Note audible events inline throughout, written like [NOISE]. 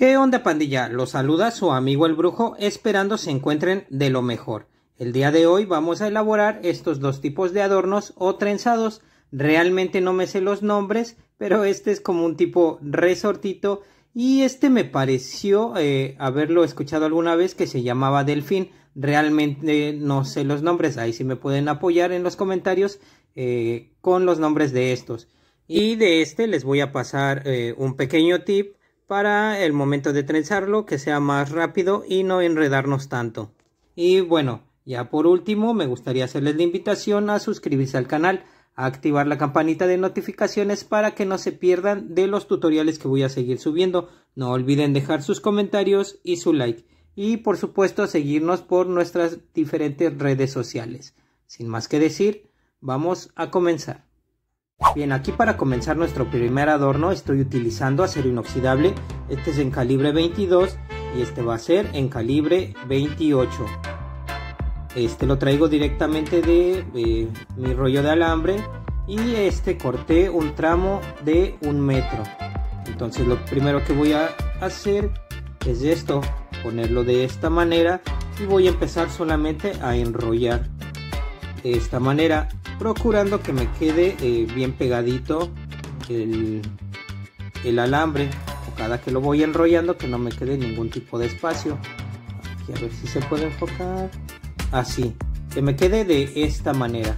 ¿Qué onda pandilla? Los saluda su amigo el brujo esperando se encuentren de lo mejor. El día de hoy vamos a elaborar estos dos tipos de adornos o trenzados. Realmente no me sé los nombres, pero este es como un tipo resortito y este me pareció eh, haberlo escuchado alguna vez que se llamaba delfín. Realmente no sé los nombres, ahí sí me pueden apoyar en los comentarios eh, con los nombres de estos. Y de este les voy a pasar eh, un pequeño tip para el momento de trenzarlo que sea más rápido y no enredarnos tanto. Y bueno, ya por último me gustaría hacerles la invitación a suscribirse al canal, a activar la campanita de notificaciones para que no se pierdan de los tutoriales que voy a seguir subiendo. No olviden dejar sus comentarios y su like. Y por supuesto seguirnos por nuestras diferentes redes sociales. Sin más que decir, vamos a comenzar. Bien, aquí para comenzar nuestro primer adorno estoy utilizando acero inoxidable. Este es en calibre 22 y este va a ser en calibre 28. Este lo traigo directamente de mi rollo de alambre y este corté un tramo de un metro. Entonces lo primero que voy a hacer es esto, ponerlo de esta manera y voy a empezar solamente a enrollar de esta manera procurando que me quede eh, bien pegadito el, el, alambre. O cada que lo voy enrollando que no me quede ningún tipo de espacio. Aquí a ver si se puede enfocar. Así que me quede de esta manera.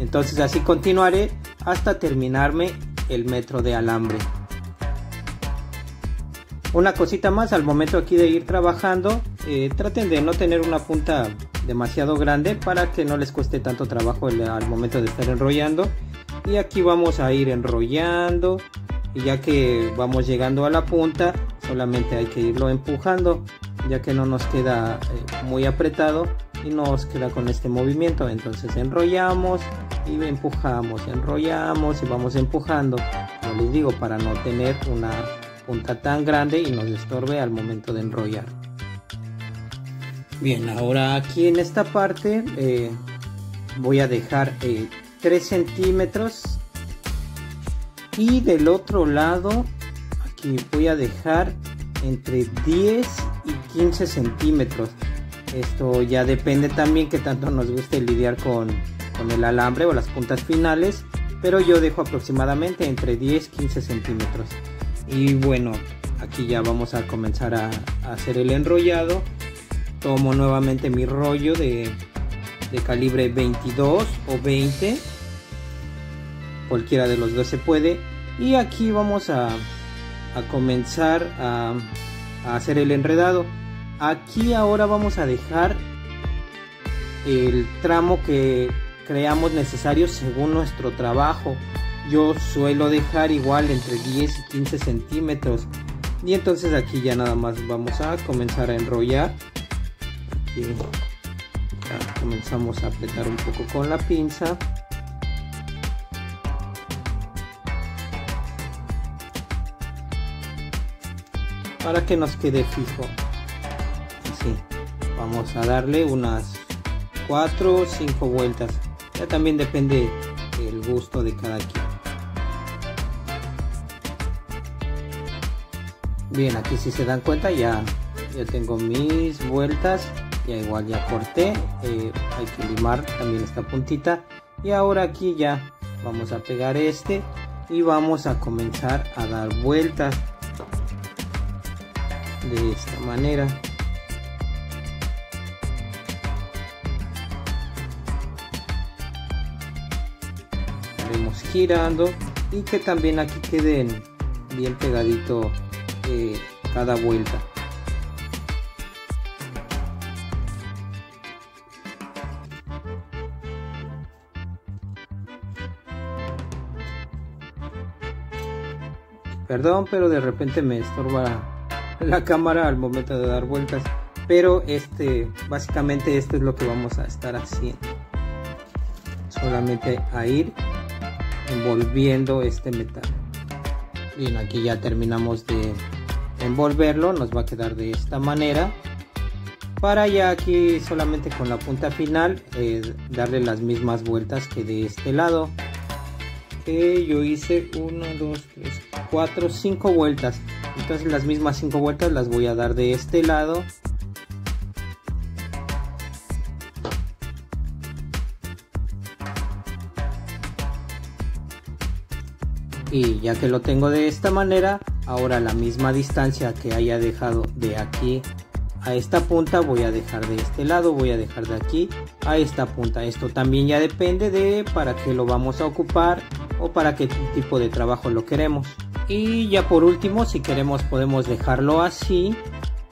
Entonces así continuaré hasta terminarme el metro de alambre una cosita más al momento aquí de ir trabajando eh, traten de no tener una punta demasiado grande para que no les cueste tanto trabajo al momento de estar enrollando. Y aquí vamos a ir enrollando y ya que vamos llegando a la punta solamente hay que irlo empujando ya que no nos queda eh, muy apretado y nos queda con este movimiento. Entonces enrollamos y empujamos enrollamos y vamos empujando. Como les digo para no tener una punta tan grande y nos estorbe al momento de enrollar Bien, ahora aquí en esta parte eh, voy a dejar 3 eh, centímetros y del otro lado aquí voy a dejar entre 10 y 15 centímetros. Esto ya depende también que tanto nos guste lidiar con, el alambre o las puntas finales, pero yo dejo aproximadamente entre 10 y 15 centímetros. Y bueno, aquí ya vamos a comenzar a hacer el enrollado. Tomo nuevamente mi rollo de, calibre 22 o 20 cualquiera de los dos se puede. Y aquí vamos a, comenzar a, hacer el enredado. Aquí ahora vamos a dejar el tramo que creamos necesario según nuestro trabajo yo suelo dejar igual entre 10 y 15 centímetros. Y entonces aquí ya nada más vamos a comenzar a enrollar. Ya comenzamos a apretar un poco con la pinza. Para que nos quede fijo. Así vamos a darle unas 4 o 5 vueltas. Ya también depende del gusto de cada quien bien aquí si se dan cuenta ya ya tengo mis vueltas ya igual ya corté eh, hay que limar también esta puntita y ahora aquí ya vamos a pegar este y vamos a comenzar a dar vueltas de esta manera. Estaremos girando y que también aquí queden bien pegadito eh, cada vuelta Perdón, pero de repente me estorba [LAUGHS] la cámara al momento de dar vueltas. Pero este, básicamente esto es lo que vamos a estar haciendo. Solamente a ir envolviendo este metal. Bien, aquí ya terminamos de envolverlo. Nos va a quedar de esta manera. Para ya aquí solamente con la punta final darle las mismas vueltas que de este lado yo hice 1, 2, 3, 4, 5 vueltas. entonces las mismas cinco vueltas las voy a dar de este lado y ya que lo tengo de esta manera ahora la misma distancia que haya dejado de aquí a esta punta voy a dejar de este lado voy a dejar de aquí a esta punta. Esto también ya depende de para qué lo vamos a ocupar o para qué tipo de trabajo lo queremos. Y ya por último si queremos podemos dejarlo así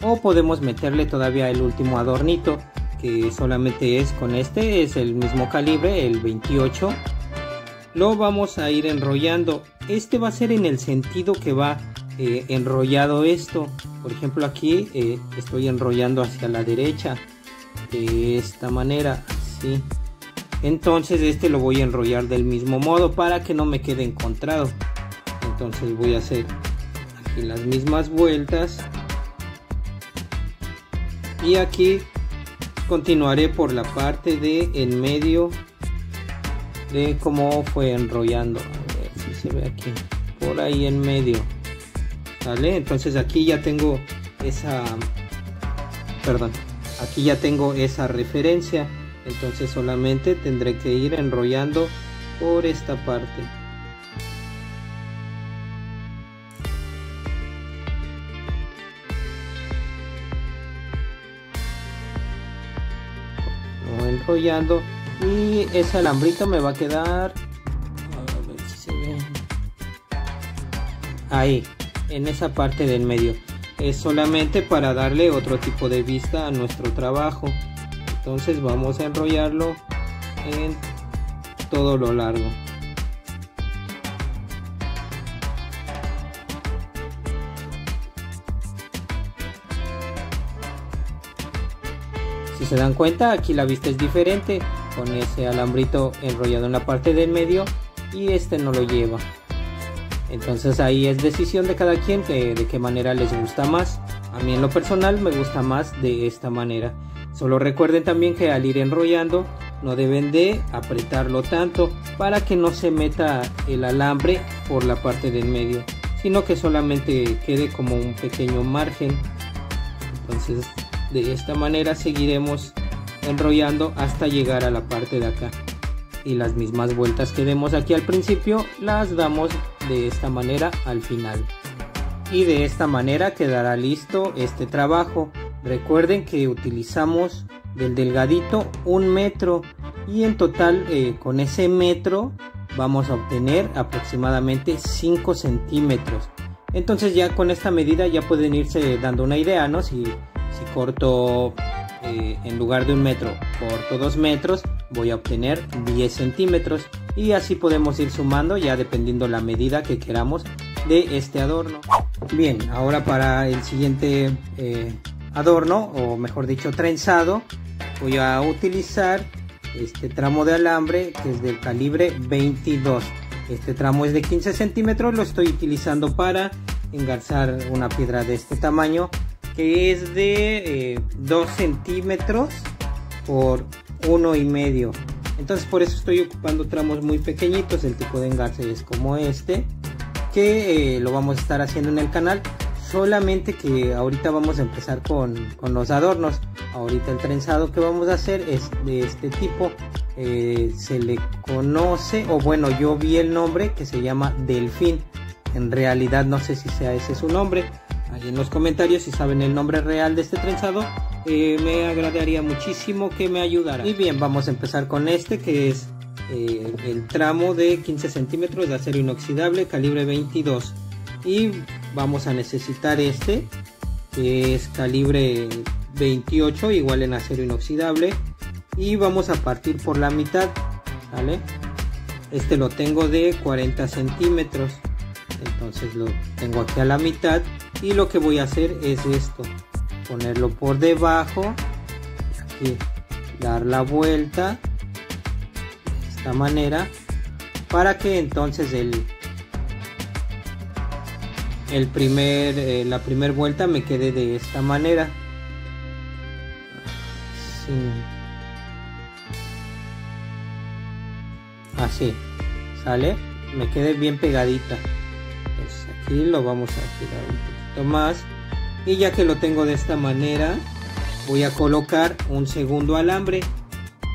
o podemos meterle todavía el último adornito que solamente es con este es el mismo calibre el 28 lo vamos a ir enrollando. Este va a ser en el sentido que va eh, enrollado esto. Por ejemplo aquí eh, estoy enrollando hacia la derecha de esta manera así entonces este lo voy a enrollar del mismo modo para que no me quede encontrado. Entonces voy a hacer aquí las mismas vueltas. Y aquí continuaré por la parte de en medio de cómo fue enrollando. A ver si se ve aquí. Por ahí en medio entonces aquí ya tengo esa perdón aquí ya tengo esa referencia. Entonces solamente tendré que ir enrollando por esta parte. Enrollando y ese alambrito me va a quedar a ver si se ve. Ahí en esa parte del medio. Es solamente para darle otro tipo de vista a nuestro trabajo. Entonces vamos a enrollarlo en todo lo largo. Si se dan cuenta aquí la vista es diferente. Con ese alambrito enrollado en la parte del medio y este no lo lleva entonces ahí es decisión de cada quien de qué manera les gusta más. A mí en lo personal me gusta más de esta manera. Solo recuerden también que al ir enrollando no deben de apretarlo tanto para que no se meta el alambre por la parte del medio, sino que solamente quede como un pequeño margen. Entonces de esta manera seguiremos enrollando hasta llegar a la parte de acá y las mismas vueltas que demos aquí al principio las damos de esta manera al final. Y de esta manera quedará listo este trabajo. Recuerden que utilizamos del delgadito un metro y en total eh, con ese metro vamos a obtener aproximadamente 5 centímetros. Entonces ya con esta medida ya pueden irse dando una idea no si, si corto eh, en lugar de un metro corto dos metros voy a obtener 10 centímetros y así podemos ir sumando ya dependiendo la medida que queramos de este adorno. Bien ahora para el siguiente eh, adorno o mejor dicho trenzado voy a utilizar este tramo de alambre que es del calibre 22 este tramo es de 15 centímetros lo estoy utilizando para engarzar una piedra de este tamaño que es de 2 eh, centímetros por uno y medio entonces por eso estoy ocupando tramos muy pequeñitos el tipo de engarce es como este que eh, lo vamos a estar haciendo en el canal solamente que ahorita vamos a empezar con, con, los adornos. Ahorita el trenzado que vamos a hacer es de este tipo eh, se le conoce o bueno yo vi el nombre que se llama delfín. En realidad no sé si sea ese su nombre. Ahí en los comentarios si saben el nombre real de este trenzado eh, me agradaría muchísimo que me ayudara. Y bien, vamos a empezar con este que es eh, el tramo de 15 centímetros de acero inoxidable calibre 22. Y vamos a necesitar este que es calibre 28 igual en acero inoxidable. Y vamos a partir por la mitad. ¿vale? Este lo tengo de 40 centímetros. Entonces lo tengo aquí a la mitad. Y lo que voy a hacer es esto ponerlo por debajo aquí dar la vuelta de esta manera para que entonces el el primer eh, la primera vuelta me quede de esta manera. Así sale me quede bien pegadita. Aquí lo vamos a tirar un poquito más y ya que lo tengo de esta manera voy a colocar un segundo alambre.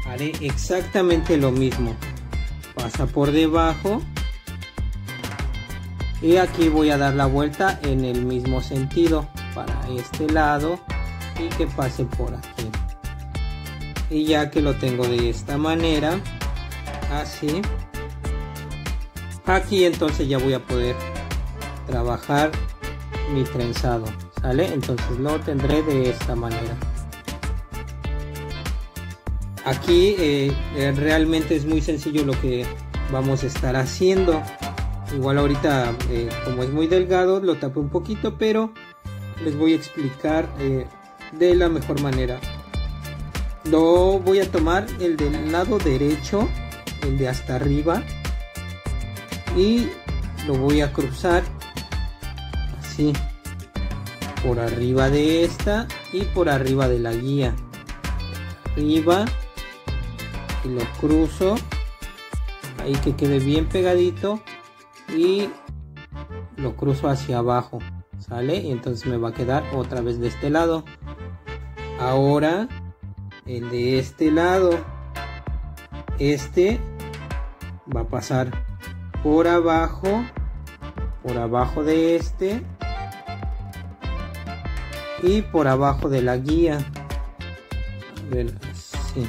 Haré exactamente lo mismo. Pasa por debajo. Y aquí voy a dar la vuelta en el mismo sentido para este lado y que pase por aquí. Y ya que lo tengo de esta manera así aquí entonces ya voy a poder trabajar mi trenzado sale entonces lo tendré de esta manera. Aquí eh, eh, realmente es muy sencillo lo que vamos a estar haciendo. Igual ahorita eh, como es muy delgado lo tapo un poquito pero les voy a explicar de la mejor manera. Lo voy a tomar el del lado derecho el de hasta arriba y lo voy a cruzar así por arriba de esta y por arriba de la guía. Arriba y lo cruzo ahí que quede bien pegadito y lo cruzo hacia abajo sale y entonces me va a quedar otra vez de este lado. Ahora el de este lado este va a pasar por abajo por abajo de este y por abajo de la guía así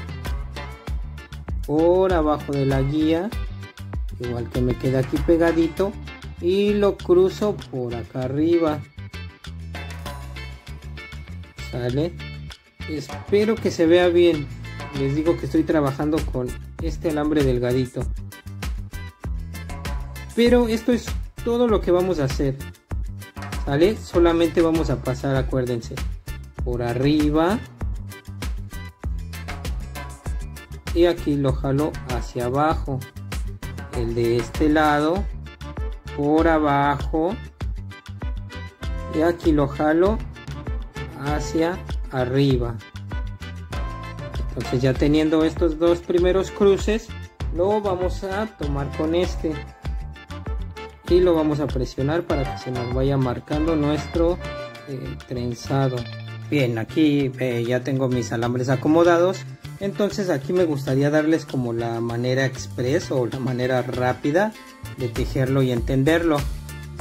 por abajo de la guía igual que me queda aquí pegadito y lo cruzo por acá arriba. Sale espero que se vea bien. Les digo que estoy trabajando con este alambre delgadito. Pero esto es todo lo que vamos a hacer solamente vamos a pasar acuérdense por arriba. Y aquí lo jalo hacia abajo. El de este lado por abajo. Y aquí lo jalo hacia arriba. Entonces ya teniendo estos dos primeros cruces lo vamos a tomar con este y lo vamos a presionar para que se nos vaya marcando nuestro eh, trenzado bien aquí eh, ya tengo mis alambres acomodados entonces aquí me gustaría darles como la manera express o la manera rápida de tejerlo y entenderlo.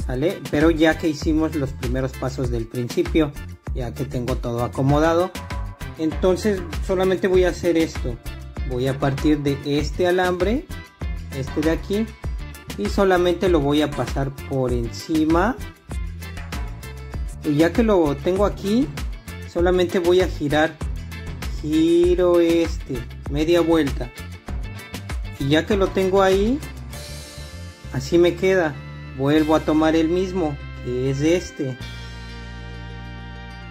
¿Sale? Pero ya que hicimos los primeros pasos del principio, ya que tengo todo acomodado, entonces solamente voy a hacer esto. Voy a partir de este alambre, este de aquí, y solamente lo voy a pasar por encima. Y ya que lo tengo aquí, solamente voy a girar giro este, media vuelta. Y ya que lo tengo ahí, así me queda. Vuelvo a tomar el mismo, que es este.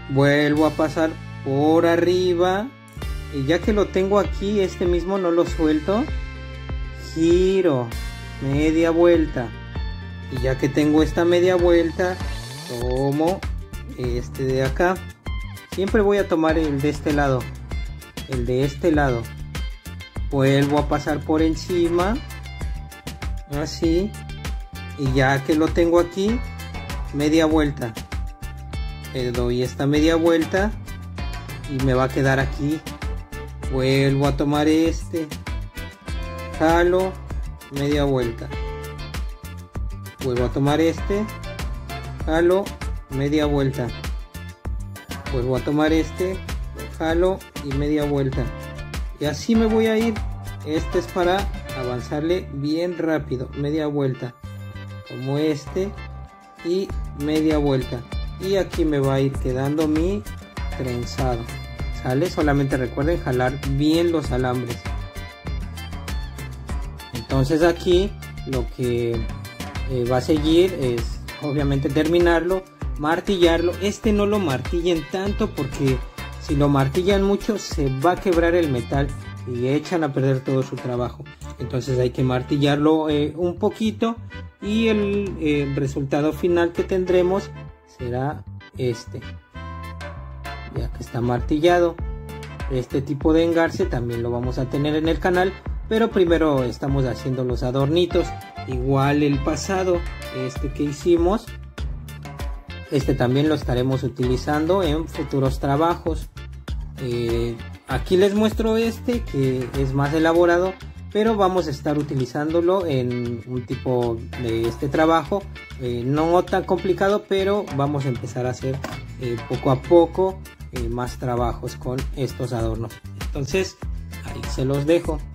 Vuelvo a pasar por arriba. Y ya que lo tengo aquí, este mismo no lo suelto. Giro, media vuelta. Y ya que tengo esta media vuelta, tomo este de acá. Siempre voy a tomar el de este lado el de este lado. Vuelvo a pasar por encima así. Y ya que lo tengo aquí media vuelta. Le doy esta media vuelta y me va a quedar aquí. Vuelvo a tomar este. Jalo media vuelta. Vuelvo a tomar este jalo media vuelta. Vuelvo a tomar este jalo y media vuelta. Y así me voy a ir. Este es para avanzarle bien rápido media vuelta. Como este y media vuelta. Y aquí me va a ir quedando mi trenzado. Sale solamente recuerden jalar bien los alambres entonces aquí lo que eh, va a seguir es obviamente terminarlo martillarlo este no lo martillen tanto porque si lo martillan mucho se va a quebrar el metal y echan a perder todo su trabajo. Entonces hay que martillarlo eh, un poquito y el eh, resultado final que tendremos será este. Ya que está martillado. Este tipo de engarce también lo vamos a tener en el canal. Pero primero estamos haciendo los adornitos. Igual el pasado, este que hicimos. Este también lo estaremos utilizando en futuros trabajos. Eh, aquí les muestro este que es más elaborado pero vamos a estar utilizándolo en un tipo de este trabajo eh, no tan complicado pero vamos a empezar a hacer eh, poco a poco más trabajos con estos adornos entonces ahí se los dejo de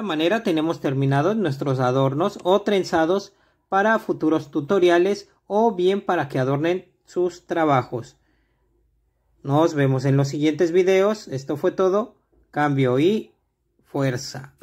esta manera tenemos terminados nuestros adornos o trenzados para futuros tutoriales o bien para que adornen sus trabajos. Nos vemos en los siguientes videos. Esto fue todo. Cambio y fuerza.